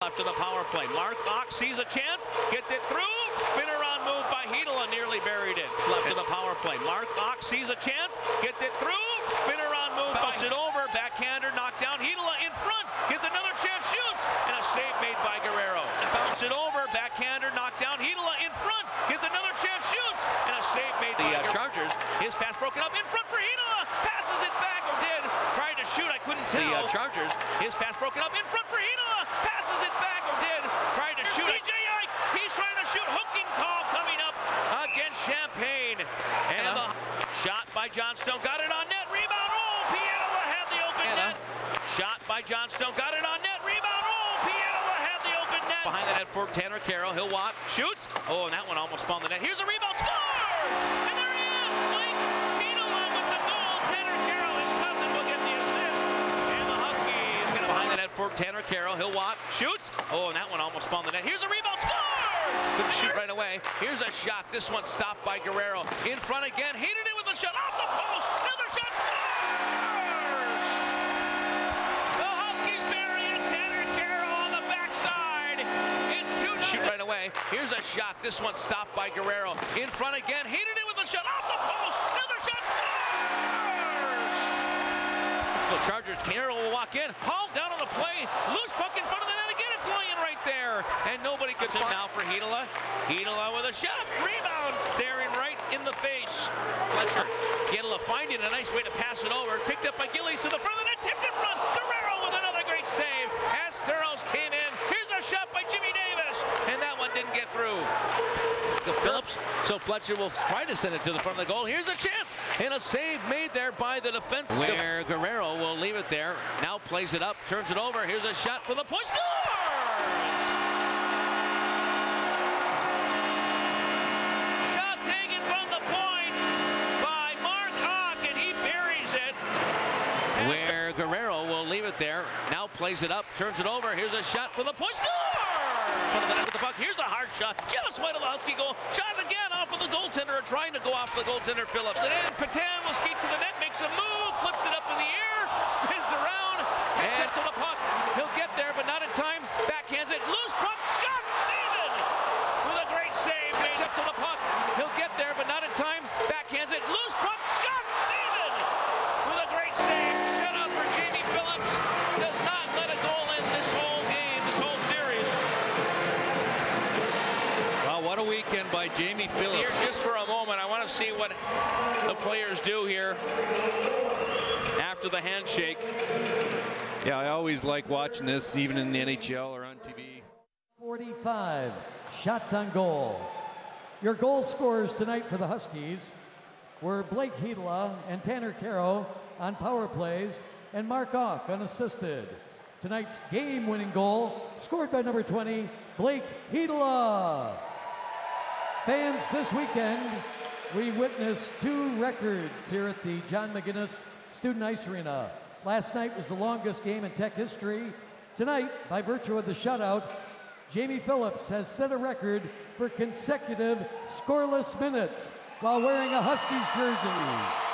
Left to the power play. Mark Ock sees a chance, gets it through. Spin around move by Hietala, nearly buried it. Left to the power play. Mark Ock sees a chance, gets it through. Spin around move, bounce it over. Backhander knocked down. Hietala in front, gets another chance, shoots, and a save made by Guerriero. Bounce it over. Backhander knocked down. Hietala in front, gets another chance, shoots, and a save made The by uh, Chargers, His pass broken up in front for Hietala. Passes it back or did. Tried to shoot, I couldn't tell. the uh, Chargers, His pass broken up in front for Hietala. Passes it back or did. Tried to shoot. CJ Ike. He's trying to shoot. Hooking call coming up against Champagne. And Anna. the shot by Johnstone. Got it on net. Rebound. Oh, Pianola had the open Anna. net. Shot by Johnstone. Got it on net. Rebound. Oh, Pianola had the open net. behind the net for Tanner Kero. He'll walk. Shoots. Oh, and that one almost found the net. Here's a rebound. Score! For Tanner Kero. He'll walk. Shoots. Oh, and that one almost found the net. Here's a rebound. Score! Couldn't shoot right away. Here's a shot. This one stopped by Guerriero. In front again. Hit it with a shot off the post. Another shot. Scores! The Huskies bury it. Tanner Kero on the backside. It's 2 Shoot right away. Here's a shot. This one stopped by Guerriero. In front again. Hit it with a shot off the post. Another shot. Scores! The Chargers. Carroll will walk in. Hauled down on the play. Loose puck in front of the net again. It's lying right there. And nobody gets it now for Hietala. Hietala with a shot. Rebound. Staring right in the face. Fletcher. Hietala finding a nice way to pass it over. Picked up by Gillies to the front of the net. Tipped in front. Guerriero with another great save. As Asteros came in. Here's a shot by Jimmy Davis. And that one didn't get through. The Phillips. So Fletcher will try to send it to the front of the goal. Here's a chance. And a save made there by the defense. Where Guerriero will leave it there. Now plays it up, turns it over. Here's a shot for the point. Score! Shot taken from the point by Mark and he buries it. Where Guerriero will leave it there. Now plays it up, turns it over. Here's a shot for the point. Score! The net with the puck. Here's a hard shot. Just wide of the Husky goal. Shot again off of the goaltender, trying to go off the goaltender, Phillips. And then Petan will skate to the net, makes a move, flips it up in the air, spins around, And- up to the puck. He'll get there, but not in time. Backhands it. Loose what a weekend by Jamie Phillips. Here, just for a moment, I want to see what the players do here after the handshake. Yeah, I always like watching this, even in the NHL or on TV. 45 shots on goal. Your goal scorers tonight for the Huskies were Blake Hietala and Tanner Kero on power plays and Mark Ock unassisted. Tonight's game-winning goal scored by number 20, Blake Hietala. Fans, this weekend we witnessed two records here at the John MacInnes Student Ice Arena. Last night was the longest game in Tech history. Tonight, by virtue of the shutout, Jamie Phillips has set a record for consecutive scoreless minutes while wearing a Huskies jersey.